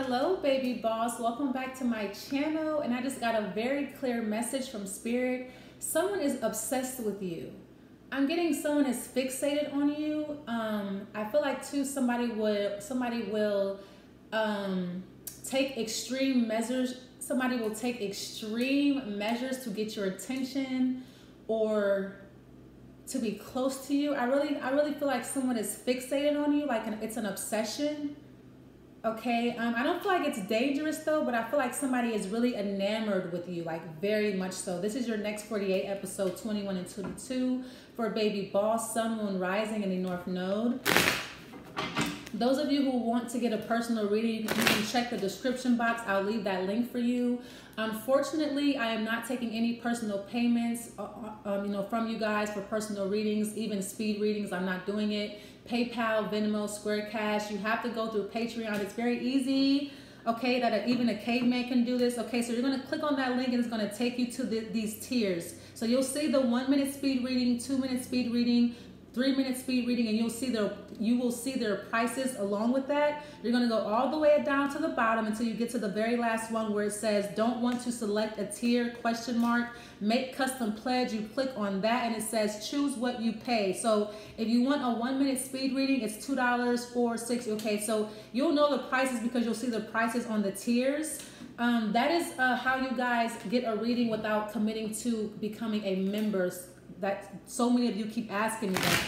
Hello, baby boss. Welcome back to my channel. And I just got a very clear message from Spirit. Someone is obsessed with you. I'm getting someone is fixated on you. Um, I feel like too somebody will somebody will um, take extreme measures. Somebody will take extreme measures to get your attention or to be close to you. I really I really feel like someone is fixated on you, like an, it's an obsession Okay, um, I don't feel like it's dangerous though, but I feel like somebody is really enamored with you, like very much so. This is your next 48 episode 21 and 22 for Baby Boss, Sun, Moon, Rising in the North Node. Those of you who want to get a personal reading, you can check the description box. I'll leave that link for you. Unfortunately, I am not taking any personal payments, uh, uh, um, you know, from you guys for personal readings, even speed readings. I'm not doing it. PayPal, Venmo, Square Cash. You have to go through Patreon. It's very easy. Okay, that even a caveman can do this. Okay, so you're gonna click on that link and it's gonna take you to the, these tiers. So you'll see the one minute speed reading, two minute speed reading, three minute speed reading and you'll see their you will see their prices along with that. You're going to go all the way down to the bottom until you get to the very last one where it says don't want to select a tier question mark. Make custom pledge. You click on that and it says choose what you pay. So if you want a one minute speed reading it's two dollars four six okay. So you'll know the prices because you'll see the prices on the tiers. Um, that is uh, how you guys get a reading without committing to becoming a member that so many of you keep asking me that.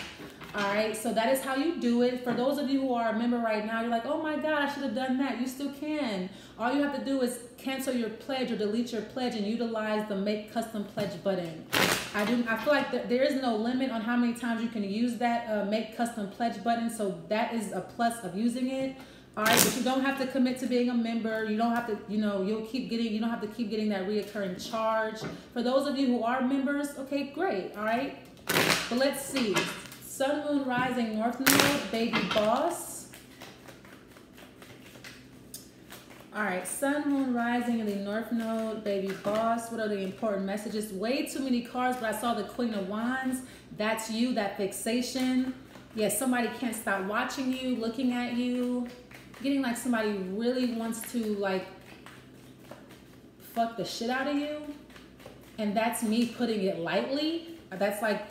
All right, so that is how you do it. For those of you who are a member right now, you're like, oh my God, I should have done that. You still can. All you have to do is cancel your pledge or delete your pledge and utilize the make custom pledge button. I do. I feel like there is no limit on how many times you can use that uh, make custom pledge button. So that is a plus of using it. All right, but you don't have to commit to being a member. You don't have to, you know, you'll keep getting, you don't have to keep getting that reoccurring charge. For those of you who are members, okay, great, all right. But let's see. Sun, Moon, Rising, North Node, Baby Boss. All right, Sun, Moon, Rising in the North Node, Baby Boss. What are the important messages? Way too many cards, but I saw the Queen of Wands. That's you, that fixation. Yes, somebody can't stop watching you, looking at you getting like somebody really wants to like fuck the shit out of you. And that's me putting it lightly. That's like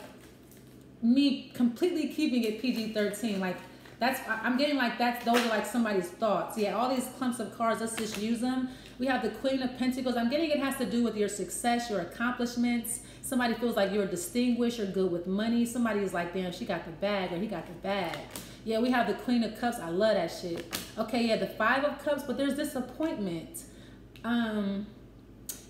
me completely keeping it PG-13. Like that's, I'm getting like that's, those are like somebody's thoughts. Yeah, all these clumps of cards, let's just use them. We have the Queen of Pentacles. I'm getting it has to do with your success, your accomplishments. Somebody feels like you're distinguished or good with money. Somebody is like, damn, she got the bag or he got the bag. Yeah, we have the Queen of Cups. I love that shit. Okay, yeah, the Five of Cups, but there's disappointment. Um,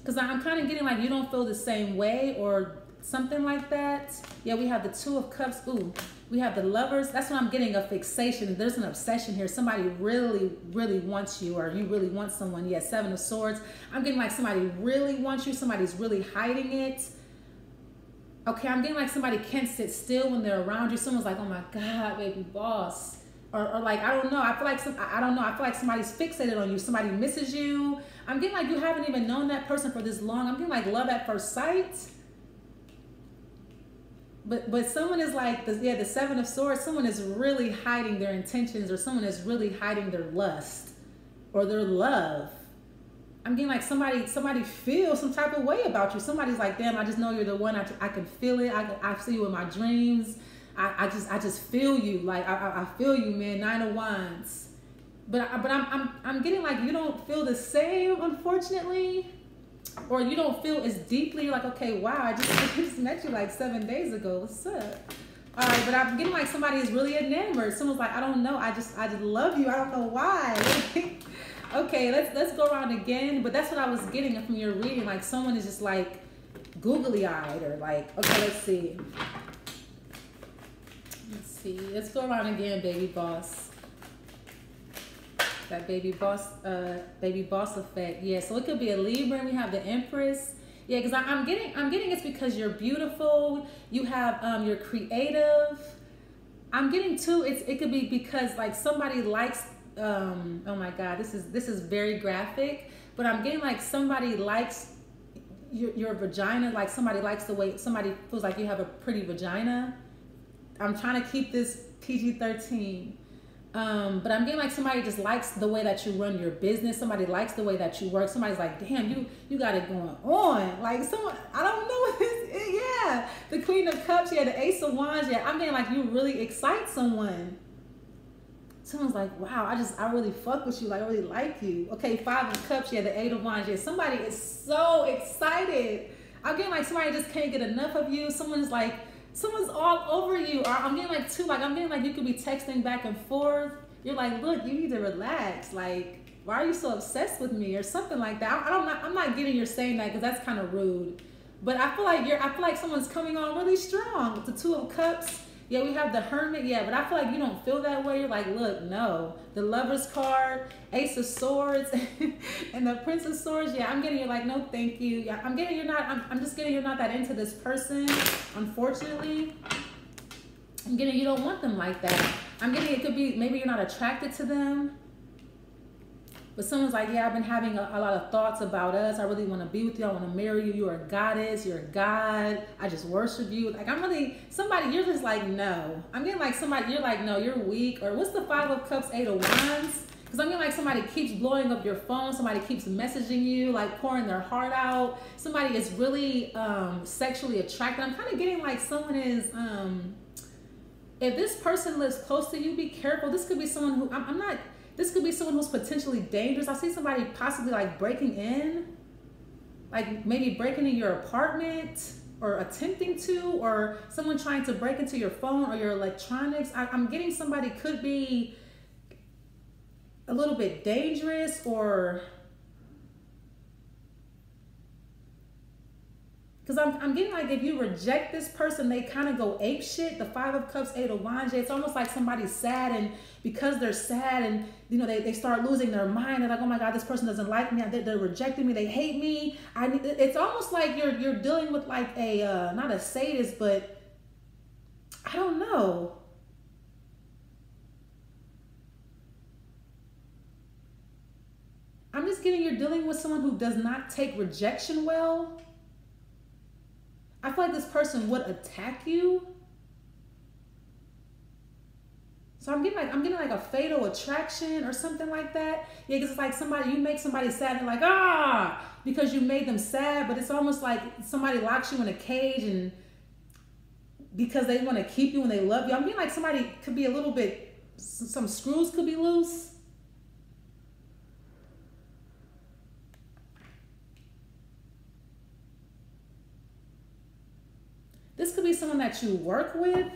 because I'm kind of getting like you don't feel the same way or something like that. Yeah, we have the Two of Cups. Ooh, we have the Lovers. That's what I'm getting a fixation. There's an obsession here. Somebody really, really wants you or you really want someone. Yeah, Seven of Swords. I'm getting like somebody really wants you. Somebody's really hiding it okay, I'm getting like somebody can't sit still when they're around you. Someone's like, oh my God, baby boss. Or, or like, I don't know. I feel like some, I don't know. I feel like somebody's fixated on you. Somebody misses you. I'm getting like you haven't even known that person for this long. I'm getting like love at first sight. But but someone is like the yeah the seven of swords. Someone is really hiding their intentions, or someone is really hiding their lust or their love. I'm getting like somebody somebody feels some type of way about you. Somebody's like, damn, I just know you're the one. I, I can feel it. I, I see you in my dreams. I, I just I just feel you. Like I, I feel you, man. Nine of Wands. But but I'm I'm I'm getting like you don't feel the same, unfortunately, or you don't feel as deeply. Like okay, wow, I just I just met you like seven days ago. What's up? All right, but I'm getting like somebody is really enamored. Someone's like, I don't know. I just I just love you. I don't know why. Okay, let's let's go around again. But that's what I was getting from your reading. Like someone is just like googly eyed or like, okay, let's see. Let's see. Let's go around again, baby boss. That baby boss, uh, baby boss effect. Yeah, so it could be a Libra. We have the Empress. Yeah, because I'm getting, I'm getting it's because you're beautiful. You have, um, you're creative. I'm getting too. It's it could be because like somebody likes um, oh my god, this is this is very graphic, but I'm getting like somebody likes your, your vagina, like somebody likes the way somebody feels like you have a pretty vagina. I'm trying to keep this PG-13. Um, but I'm getting like somebody just likes the way that you run your business. Somebody likes the way that you work. Somebody's like, damn, you you got it going on. Like someone, I don't know. Yeah, the Queen of Cups. Yeah, the Ace of Wands. Yeah, I'm getting like you really excite someone. Someone's like, wow, I just I really fuck with you. Like I really like you. Okay, Five of Cups. Yeah, the Eight of Wands. Yeah, somebody is so excited. I'm getting like somebody just can't get enough of you. Someone's like someone's all over you. Or I'm getting like two, like I'm getting like you could be texting back and forth. You're like, look, you need to relax. Like, why are you so obsessed with me or something like that? I, don't. I'm not getting you're saying that because that's kind of rude. But I feel like you're. I feel like someone's coming on really strong with the two of cups. Yeah, we have the hermit. Yeah, but I feel like you don't feel that way. You're like, look, no. The lover's card, ace of swords, and the prince of swords. Yeah, I'm getting you're like, no, thank you. Yeah, I'm getting you're not. I'm, I'm just getting you're not that into this person. Unfortunately, I'm getting you don't want them like that. I'm getting it could be maybe you're not attracted to them. But someone's like, yeah, I've been having a, a lot of thoughts about us. I really want to be with you. I want to marry you. You're a goddess. You're a god. I just worship you. Like, I'm really, somebody, you're just like, no. I'm getting like somebody, you're like, no, you're weak. Or what's the Five of Cups, Eight of Wands? Because I'm getting like somebody keeps blowing up your phone. Somebody keeps messaging you, like pouring their heart out. Somebody is really um, sexually attracted. I'm kind of getting like someone is, um, if this person lives close to you, be careful. This could be someone who, I'm, I'm not, this could be someone who's potentially dangerous. I see somebody possibly like breaking in, like maybe breaking in your apartment or attempting to, or someone trying to break into your phone or your electronics. I, I'm getting somebody could be a little bit dangerous or Because I'm, I'm getting like if you reject this person, they kind of go ape shit. The Five of Cups, Eight of Wands. It's almost like somebody's sad, and because they're sad and you know they, they start losing their mind. They're like, oh my god, this person doesn't like me. They're, they're rejecting me. They hate me. I it's almost like you're you're dealing with like a uh, not a sadist, but I don't know. I'm just getting you're dealing with someone who does not take rejection well. I feel like this person would attack you. So I'm getting like I'm getting like a fatal attraction or something like that. Yeah, because it's like somebody you make somebody sad and like ah because you made them sad, but it's almost like somebody locks you in a cage and because they want to keep you and they love you. I'm getting like somebody could be a little bit some screws could be loose. This could be someone that you work with.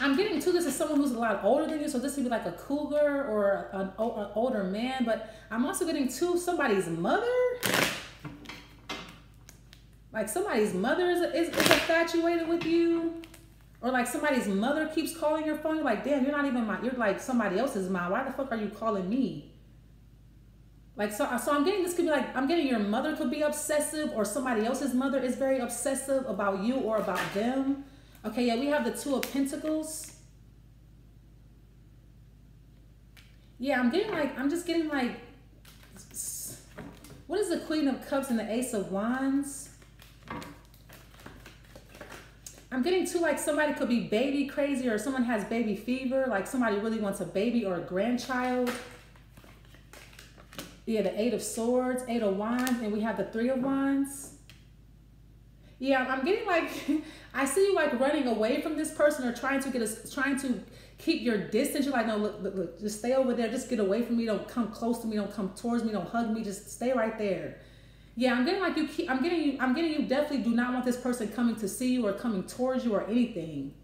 I'm getting to this as someone who's a lot older than you, so this could be like a cougar or an, an older man, but I'm also getting to somebody's mother. Like somebody's mother is, is, is infatuated with you. Or like somebody's mother keeps calling your phone. Like, damn, you're not even my, you're like somebody else's mom. Why the fuck are you calling me? Like so, so I'm getting this could be like I'm getting your mother could be obsessive or somebody else's mother is very obsessive about you or about them. Okay, yeah, we have the two of pentacles. Yeah, I'm getting like I'm just getting like what is the queen of cups and the ace of wands? I'm getting to like somebody could be baby crazy or someone has baby fever, like somebody really wants a baby or a grandchild. Yeah, the Eight of Swords, Eight of Wands, and we have the Three of Wands. Yeah, I'm getting like, I see you like running away from this person or trying to get us, trying to keep your distance. You're like, no, look, look, look, just stay over there. Just get away from me. Don't come close to me. Don't come towards me. Don't hug me. Just stay right there. Yeah, I'm getting like you keep, I'm getting you, I'm getting you definitely do not want this person coming to see you or coming towards you or anything.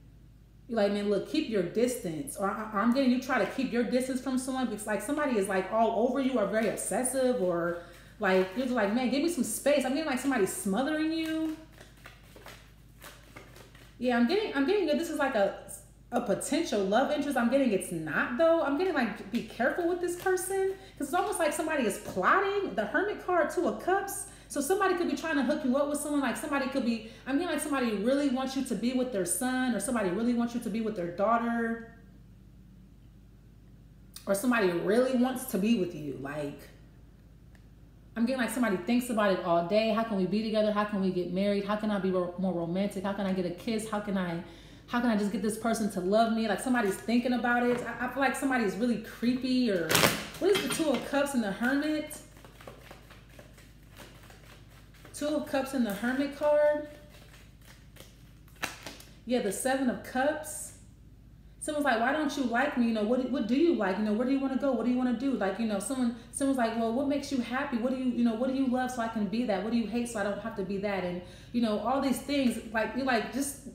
You're like, man, look, keep your distance. Or, I'm getting you try to keep your distance from someone because like somebody is like all over you or very obsessive or like you're like, man, give me some space. I'm getting like somebody smothering you. Yeah, I'm getting I'm getting that this is like a a potential love interest. I'm getting it's not though. I'm getting like be careful with this person because it's almost like somebody is plotting. The Hermit card, Two of Cups so somebody could be trying to hook you up with someone. Like somebody could be, I mean, like somebody really wants you to be with their son, or somebody really wants you to be with their daughter, or somebody really wants to be with you. Like, I'm getting like somebody thinks about it all day. How can we be together? How can we get married? How can I be more romantic? How can I get a kiss? How can I how can I just get this person to love me? Like somebody's thinking about it. I, I feel like somebody's really creepy or what is the two of cups and the hermit? Two of cups and the hermit card. Yeah, the seven of cups. Someone's like, why don't you like me? You know, what, what do you like? You know, where do you want to go? What do you want to do? Like, you know, someone, someone's like, well, what makes you happy? What do you, you know, what do you love so I can be that? What do you hate so I don't have to be that? And, you know, all these things, like, you're like, just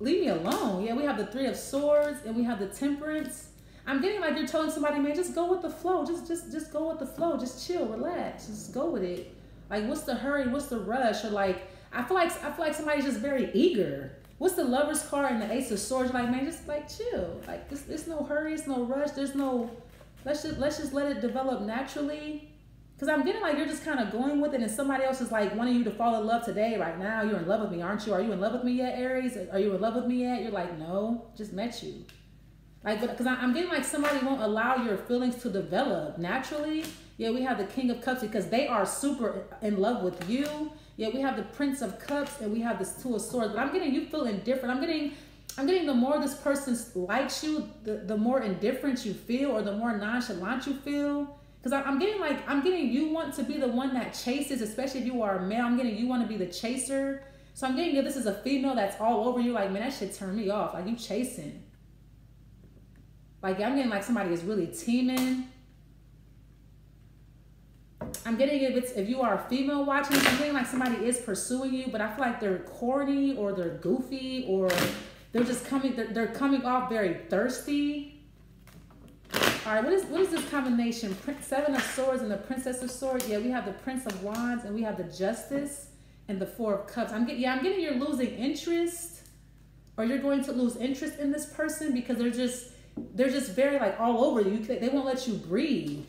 leave me alone. Yeah, we have the three of swords and we have the temperance. I'm getting like you're telling somebody, man, just go with the flow. Just, just, just go with the flow. Just chill, relax. Just go with it. Like, what's the hurry? What's the rush? Or like, I feel like I feel like somebody's just very eager. What's the lover's card and the ace of swords? Like, man, just like chill. Like, there's, there's no hurry. It's no rush. There's no. Let's just let's just let it develop naturally. Cause I'm getting like you're just kind of going with it, and somebody else is like wanting you to fall in love today, right now. You're in love with me, aren't you? Are you in love with me yet, Aries? Are you in love with me yet? You're like, no, just met you. Like, because I'm getting like somebody won't allow your feelings to develop naturally. Yeah, we have the King of Cups because they are super in love with you. Yeah, we have the Prince of Cups and we have this Two of Swords. But I'm getting you feeling different. I'm getting, I'm getting the more this person likes you, the, the more indifferent you feel or the more nonchalant you feel. Because I'm getting like, I'm getting you want to be the one that chases, especially if you are a male. I'm getting you want to be the chaser. So I'm getting you, this is a female that's all over you. Like, man, that should turn me off. Like, you chasing. Like, I'm getting like somebody is really teaming. I'm getting if it's if you are a female watching, I'm getting like somebody is pursuing you, but I feel like they're corny or they're goofy or they're just coming they're, they're coming off very thirsty all right, what is what is this combination? Seven of Swords and the Princess of Swords. Yeah, we have the Prince of Wands and we have the Justice and the Four of Cups. I'm getting yeah, I'm getting you're losing interest, or you're going to lose interest in this person because they're just they're just very like all over you. They won't let you breathe.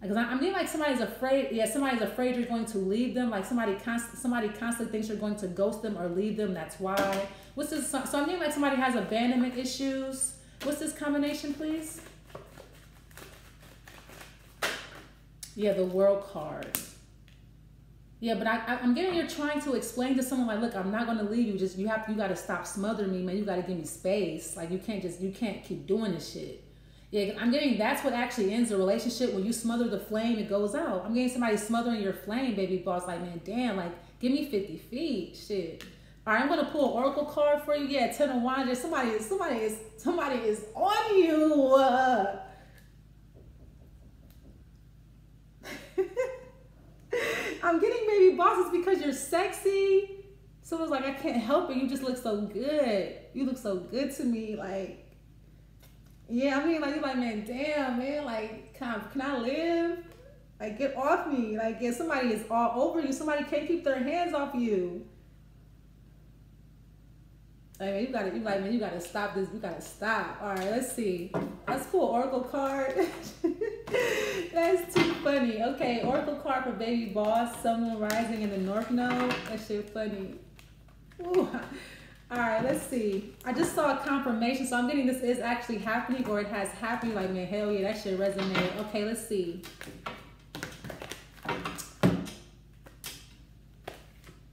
Because I'm getting like somebody's afraid. Yeah, somebody's afraid you're going to leave them. Like somebody const- somebody constantly thinks you're going to ghost them or leave them. That's why. What's this? So I'm getting like somebody has abandonment issues. What's this combination, please? Yeah, the world card. Yeah, but I, I, am getting you're trying to explain to someone like, look, I'm not gonna leave you. Just you have you got to stop smothering me, man. You got to give me space. Like you can't just you can't keep doing this shit. Yeah, I'm getting that's what actually ends a relationship when you smother the flame, it goes out. I'm getting somebody smothering your flame, baby boss. Like man, damn, like give me 50 feet, shit. All right, I'm gonna pull an oracle card for you. Yeah, ten of wands. Somebody somebody is somebody is on you. Uh, I'm baby bosses because you're sexy. Someone's like, I can't help it. You just look so good. You look so good to me. Like, yeah, I mean, like, you're like, man, damn, man. Like, can I, can I live? Like, get off me. Like, yeah, somebody is all over you. Somebody can't keep their hands off you. I mean, you gotta, you like, man, you gotta stop this. We gotta stop. All right, let's see. Let's pull Oracle card. That's too funny. Okay, Oracle card for Baby Boss. Sun, Moon, rising in the North Node. That shit funny. Ooh. All right, let's see. I just saw a confirmation, so I'm getting this is actually happening or it has happened. Like, man, hell yeah, that shit resonated. Okay, let's see.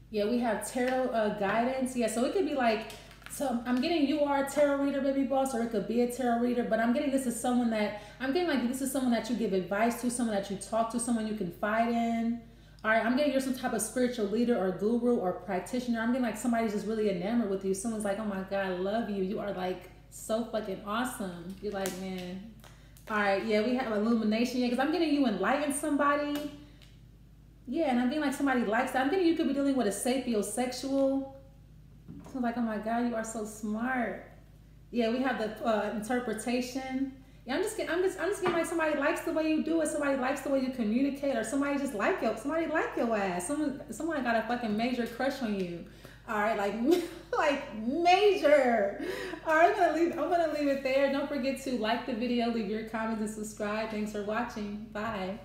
Yeah, we have tarot uh, guidance. Yeah, so it could be like so I'm getting you are a tarot reader, baby boss, or it could be a tarot reader, but I'm getting this is someone that I'm getting like this is someone that you give advice to, someone that you talk to, someone you confide in. All right, I'm getting you're some type of spiritual leader or guru or practitioner. I'm getting like somebody's just really enamored with you. Someone's like, oh my God, I love you. You are like so fucking awesome. You're like, man. All right, yeah, we have illumination. Yeah, because I'm getting you enlighten somebody. Yeah, and I'm getting like somebody likes that. I'm getting you could be dealing with a sapiosexual so like, oh my God, you are so smart. Yeah, we have the uh, interpretation. Yeah, I'm just getting, I'm just, I'm just getting like somebody likes the way you do it. Somebody likes the way you communicate, or somebody just like you. Somebody like your ass. Someone, someone got a fucking major crush on you. All right, like, like major. All right, I'm gonna leave. I'm gonna leave it there. Don't forget to like the video, leave your comments, and subscribe. Thanks for watching. Bye.